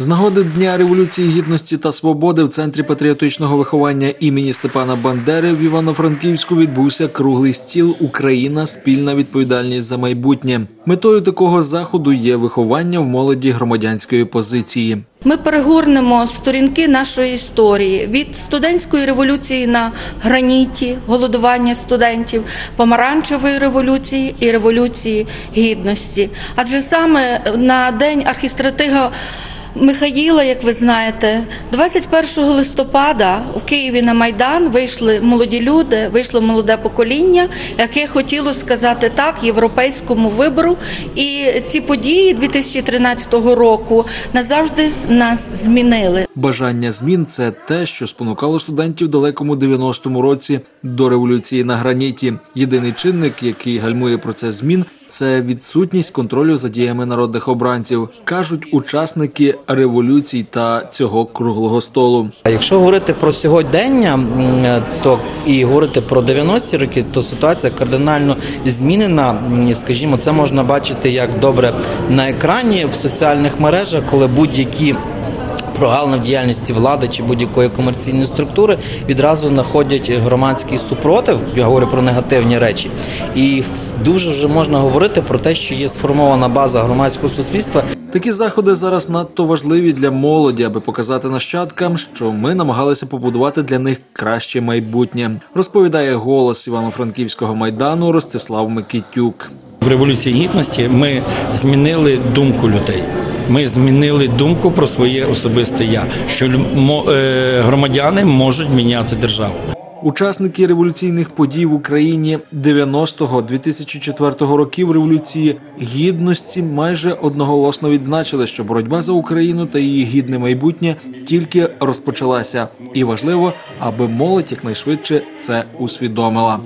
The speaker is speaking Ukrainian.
З нагоди Дня Революції Гідності та Свободи в центрі патріотичного виховання імені Степана Бандери в Івано-Франківську відбувся круглий стіл Україна спільна відповідальність за майбутнє. Метою такого заходу є виховання в молоді громадянської позиції. Ми перегорнемо сторінки нашої історії від студентської революції на граніті, голодування студентів, помаранчевої революції і революції гідності. Адже саме на день архістратига Михаїла, як ви знаєте, 21 листопада у Києві на Майдан вийшли молоді люди, вийшло молоде покоління, яке хотіло сказати так європейському вибору. І ці події 2013 року назавжди нас змінили. Бажання змін це те, що спонукало студентів в далекому 90-му році до революції на граніті. Єдиний чинник, який гальмує процес змін, це відсутність контролю за діями народних обранців, кажуть учасники революцій та цього круглого столу. А Якщо говорити про сьогодення, то і говорити про 90-ті роки, то ситуація кардинально змінена. Скажімо, це можна бачити як добре на екрані в соціальних мережах, коли будь-які прогалини в діяльності влади чи будь-якої комерційної структури відразу знаходять громадський супротив. Я говорю про негативні речі, і дуже вже можна говорити про те, що є сформована база громадського суспільства, Такі заходи зараз надто важливі для молоді, аби показати нащадкам, що ми намагалися побудувати для них краще майбутнє. Розповідає голос Івано-Франківського майдану Ростислав Микитюк. В революції гідності ми змінили думку людей. Ми змінили думку про своє особисте я, що е, громадяни можуть міняти державу. Учасники революційних подій в Україні 90-го-2004 років революції гідності майже одноголосно відзначили, що боротьба за Україну та її гідне майбутнє тільки розпочалася, і важливо, аби молодь якнайшвидше це усвідомила.